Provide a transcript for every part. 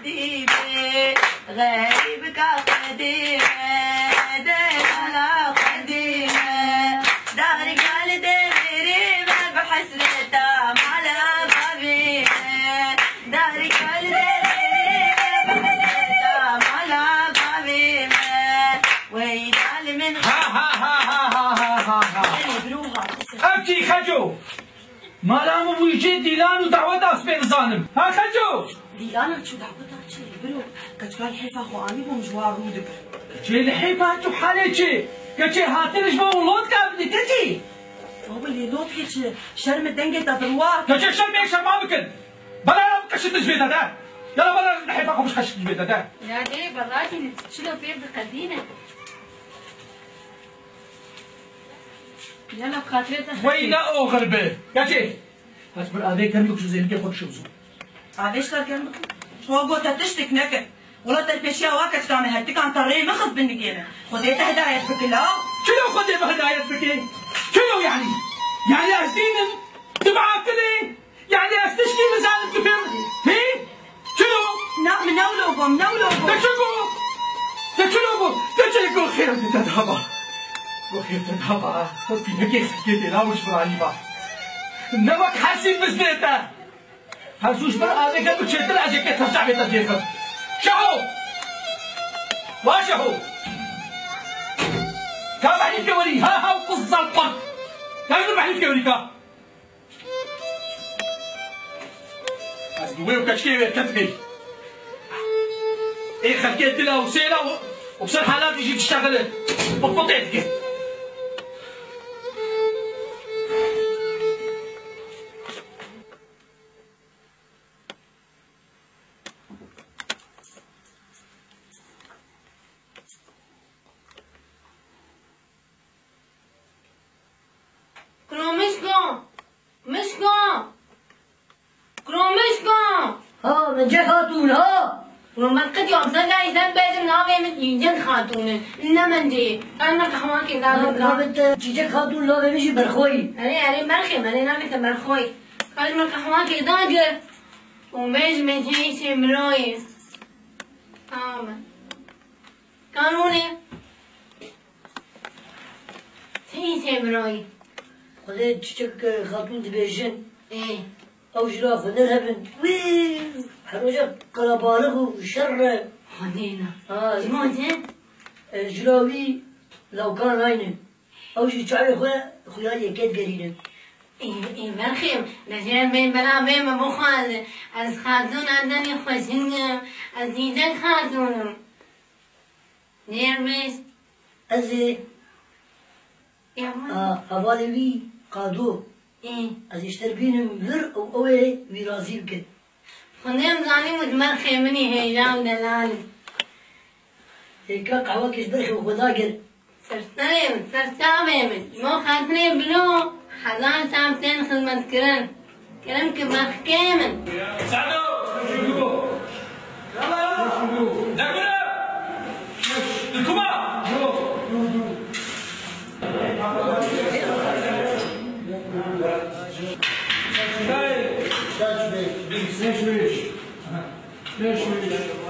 حبيبي غريبك قديمه دايما قديمه دارك على دايريبه بحسرتك ابكي خجو مالام بوی جه دیلان و دعوت آف بینزانم ها كجو ديلانو شو دعوت آف بين برو کچکای حیفا خو آمی بوم جوار رو دبر الحيفا لحیفا تو حاله چه کچه هاتنش با أولاد کابده تکی بابا لیلوت کچه شرم دنگه دبروا کچه شرم یک شما بکن بلا لا بکشت زبیده ده يلا بلا الحيفا خو مش خشت زبيده ده يا دي براتي تشلو فيه بقدينه يلا بخاطرتك وين اوغربه يا شيخ هتبقى قاعدة جنبك جوزيلية خدش وزو علاش جنبك شو قلت تشتك نكت ولا تلبشيا واكت تعمل هتك عن طريق مخز منك أنا خذيتها هدايا بك لا شنو خذيتها هدايا بك شنو يعني يعني اسدين تبعك لي يعني استشكي مزال كفر ليه شنو لا من اولوبو من اولوبو تشكو تشكو تشكو خير تذهب وخير تذهب وفي نكيس كده لا وش براني بقى نمك حاسين بزنيته هزوش من عليك بكيتر عجيك ترجع بيتا جيفر شهو! واجهو كم حليف كوري ها ها وقصة البرد كم حليف كوري كا أزدوي وكشكي كتبي إيه خلقيت دلا وسيلا وبصير حالات يجي تشتغل بطبطيتك لا نمندی أنا قهوه کې دا نو جيجه خاتون لا بيجي برخوي اري اري مرخي مري نامته برخوي قال من قهوه کې داګه وميج من هيش مروي آمن قانوني هيش مروي خذ جيجه خاتون تبيجن إيه أو جراف نرهبن. وي حروجه قلبارغ وشره هنينا آه. زمان جراوی لوکان راینن او جی چعر خو خویا یکت گرینن این برخیم نجیر بین بلا بیم بخواد از خاتون اندن خوشین از دیدن خاتونم نجیر بیست از اول وی قادو. از اشتر بینم ور او اوه وی کن خونه خونیم زانی مجمر خیمنی هیجان دلال. هيك قهوة كيش برخي وخداقر سرسنين سرسامين مو خاتني بلو حضان سامتين خدمة كرن كلام كباخ كامن سعدو Beş beş. Beş beş.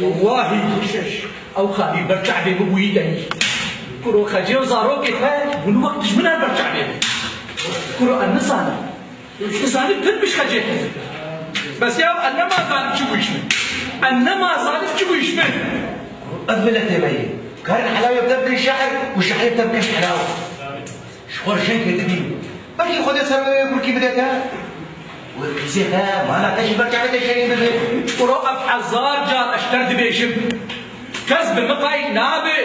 والله شاش أو خالي برجع به بويدني كرو خجيو زارو كيفاه والوقت جبنا برجع به كرو النصانه زانب تنبش خجيت بس يا أنا ما زانب شو يشمل أنا ما زانب شو يشمل أذبلت يمي كان الحلاوة بتبكي الشحر والشحر بتبكي الحلاوة شخور شيء كتبي بركي خذ سبب كل كي بدأتها وزيها ما أنا تجي برجع بدي شيء بدي وروقف حزار جار أشترد بيشم كسب مقاي نابي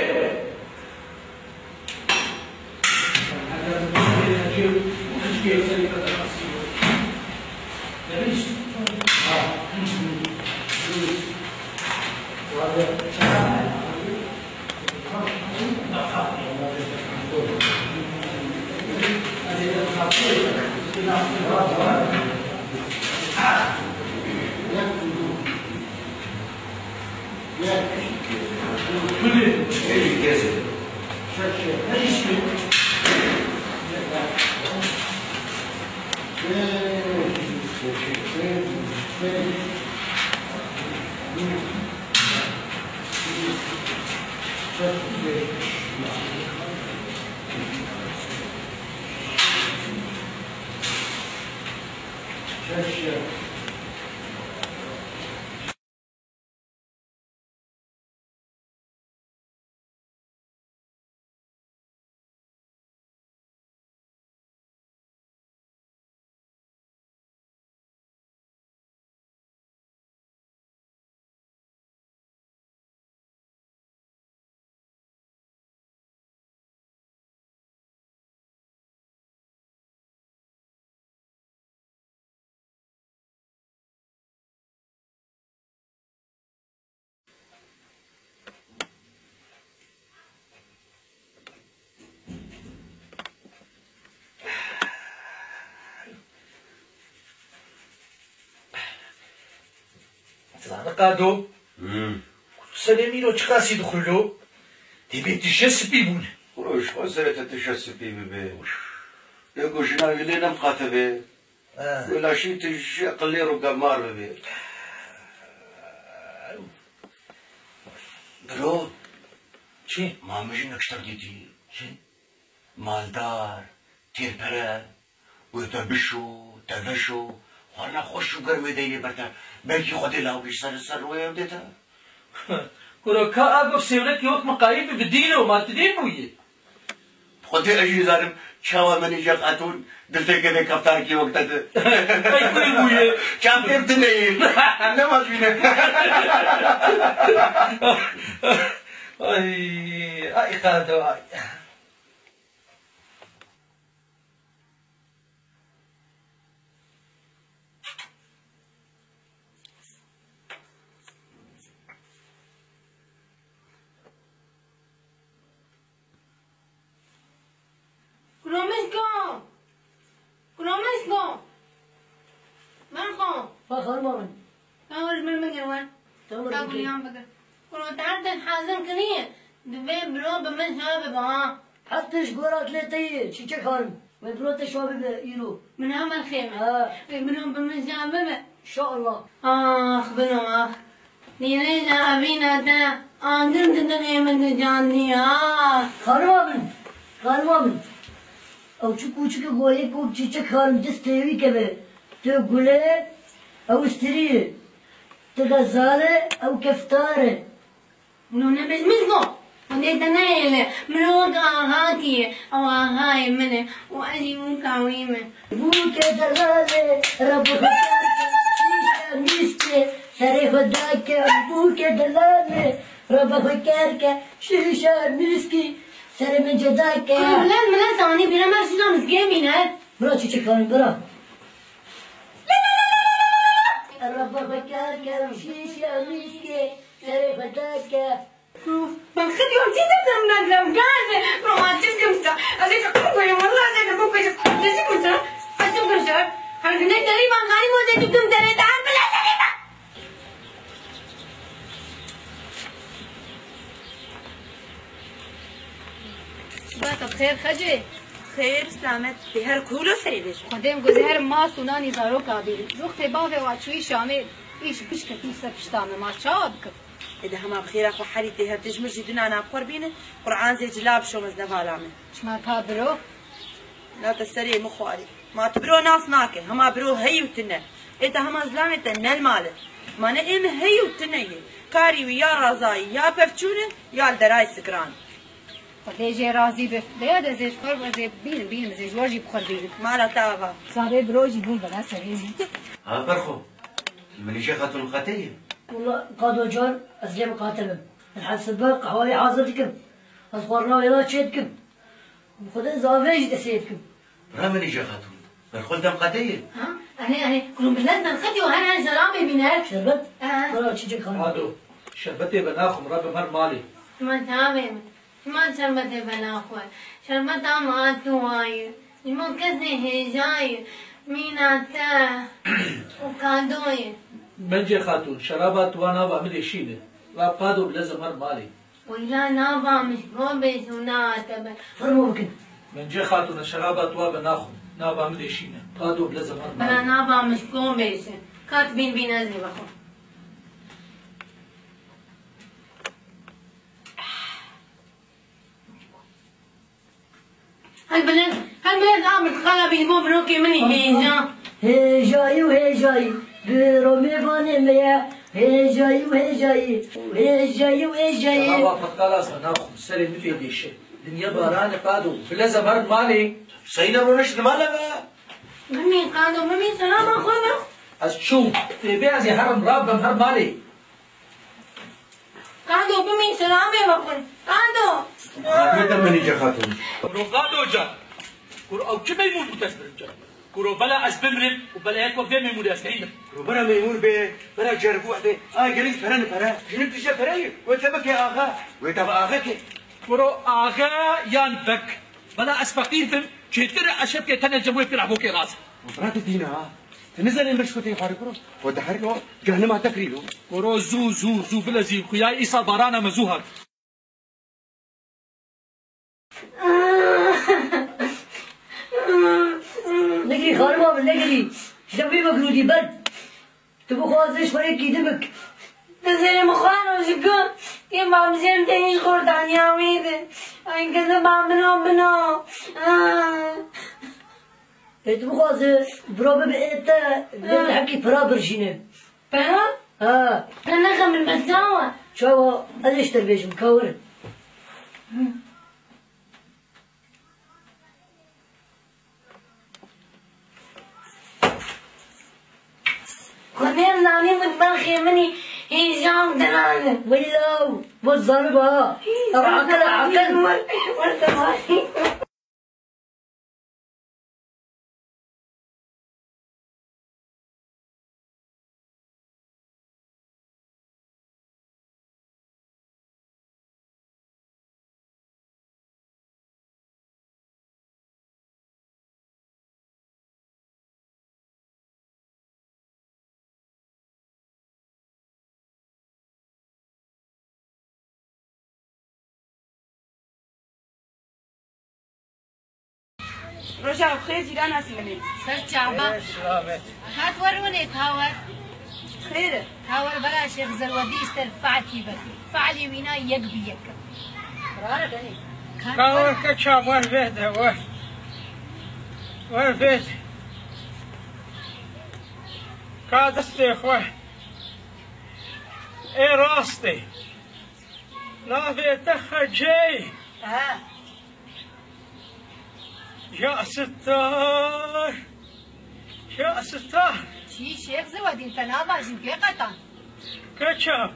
قادو سلامينو تقاسي دخلو دي بيتي جسبي بونه وش وزرت تشسبي ببي يقول شنا اللي نمقاتبه آه. ولا شيء تجي قليرو قمار ببي برو چی؟ ما مجي نكشتر ديتي مالدار تيرپره و تبشو تبشو خوانا خوشو گرمه دیگه برتا بلکه خودی لاوگیش سر سر رویم دیتا كرو كا أبو سيولك يوك مقايب بدينه وما تدين بويه خودی اجی زارم چاوا منی جا قاتون دلته کده کفتار کی وقت ده أي كوي بويه چا پیرت ها خانم آمد کامرش من بگیر ون تمام کامر یام بگیر کلو تعرض حاضر کنیه دوی برو به من شاب با حتىش گورات لتي چی چه خانم و بروت شوابي يرو من هم الخيمة آه. منهم بمن شاب ان شاء الله آخ بنو آخ نیره جابینا تا آنگر دنگه من جاندی آخ خانم آمد خانم آمد او چو کوچک گویه کو چی چه خانم جس تیوی که به تو گله او استریه تو غزاله او کفتاره منو نبز منكو وديت نايلة منو آها كي أو آهاي منه وأجي مكاويمة بوك دلاله رب خداك شيشة ميسكي سري خداك بوك دلاله رب خداك شيشة ميسكي سري من جداك ملان ملان tane veremezsiniz gemine. Bırak çiçeklerini bırak. رب بكاك وشيش أمسك سرفتاك من خد يوم تيدا تمنا دلم كازة روماتيس كمسا صباحك بخير خجي خير سلامت. به هر کولو سری بیش خدم گزهر ما سونانی زارو کابیل روخت باوه واچوی شامل. ایش بشکتی سر پشتامه ما چاب کب إذا هما بخير أخو حريتي هر تجمر جدنا أنا بخور بينه قرآن زي جلاب شو مزدفع لامن شما کابرو لا تسري مخواري ما تبرو ناس ناكي هما برو هي وتنة إذا هما زلامة تنة المال ما نقيم هي وتنة كاري ويا رازاي يا بفچونه يا الدراي سكران خدای جه راضی به بیاد ازش خور بزه بین بین ازش ورجی بخور بین ما لا تاغا ساره بروجی بون بلا سریزی ها برخو من جا خاتون الخاتيه والله قادو جان أزلي مقاتلم الحال سباق حوالي حاضرتكم أصغرنا ويلا شيدكم خذ زافيج دسيتكم برا من جا خاتون. برخو دم خاتيه ها؟ أنا أنا كلهم بلادنا الخدي وهنا سلامي بينات شربت آه. برا چی چه خانم هادو شربتي بناخم رب مر مالي ما تعبين من شربت بلاخور شربت آمات دوایر جمو کسی هجایر میناته و کادوی. منجی خاتون شربت وانا با ملی شینه و پادو لازم هر مالی. ولا نابا مش قوبش وناتبه فرمو ممكن منجه خاتون شربت وابا ناخو. نابا ملی شینه پادو لازم هر مالی. بلا نابا مش قوبش کات بین بین ازنی بخور عامل خلبي مو بروكي مني هيجا هجایی و هجایی برومی وانه میا هجایی و هجایی هجایی و هجایی شرابات بطلاس ناخذ سري مثل شيء دنيا باران قادو. بلازم هر مالي سينا ونش مالا بقى ممي قادو. ممي سلام اخونا از شو بيعزي هرم رابم هر مالي قادو ممي سلام بخون قادو خاتمة من يجي خاتون؟ كرو قادو جا كرو أو كم يمون متسبر جا كرو بلا از بمرن وبلا هيك وفي ميمون اسرين برا ميمون به برا جربو وحده آه قليل فرن فرا. جنب تجي فرا وتبك يا آغا. وتبقى آغاك كرو آغا يان بك. بلا از فقير فم چتر اشب کے تنل جموي في رابو کے راس وبرات الدين ها تنزل المشكوتي خاركرو ودحركو جهنم تكريلو كرو زو زو زو بلازي خويا إيسا بارانا خانم آب نگری شبی مگرودی بد. تو بخوازش برای کی دمک تزيني مخانو شكون يا مام زين تاني خردان يا ويدي أين كذا بامنو بنو تو به ایتا لیت حکی پرا برشینه بنا ها أنا خمل بساوة شاوا ادش تربیش مکاور خدين ناني متبخي مني هيجام دلانة ولاو والضربة أو عقل عقل روژا خیز ایران اسمنی سر چعبا هات ورونه تاور. خیر تاور برا شیخ زرودی استر فعلی بکی فعلی وینا یک بی یک. قراره دنی تاور کچام ور بهده ور ور بهده کادستی خواه. ای راستی نافی تخجی. ها یا ستار یا ستار چی شیخ زودین تنابا جنگی قطع کچا؟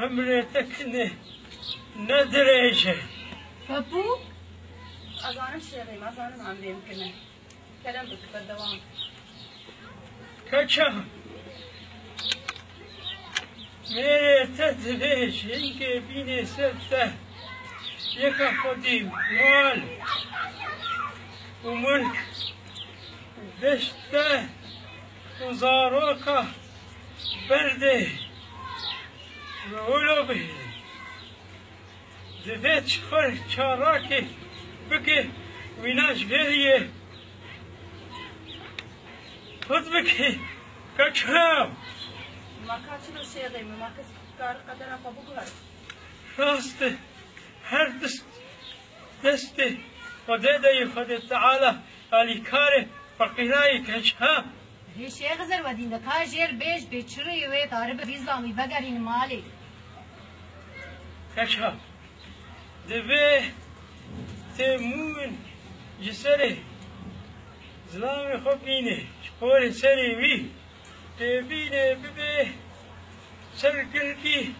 عمری تکنه ندریجه. بابو؟ أظنم شيخي ما أظنم عمري يمكن كلام بك بالدوام كشف میرے تدریج ان کے پینے سے تہ یہ مال умын деште узарока берде ролоби девеч хар чараки бики винаш герие Hızbiki kaçam. Makasını seyredeyim. Makas kar kadar apa bu kadar. Rastı. Her desti. Desti. دی خدا تعالی علی کار فقیرای کشها. هی شیخ زرودی نکا جیر بیش بیچری وی طارب بیزامی بگرین مالی. کشها. دبه تمون جسره. زلام خوب بینه شپور سری وی. دبینه ببه سرگرگی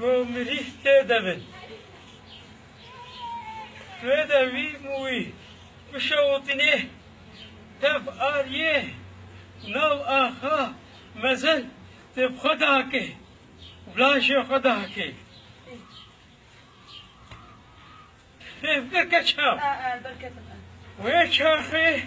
گمریه تدبن فدا وی موی بشوطنه تب آریه نو آخا مزل تب خدا کے بلاش خدا کے فهم كركشها البركة ويش أخي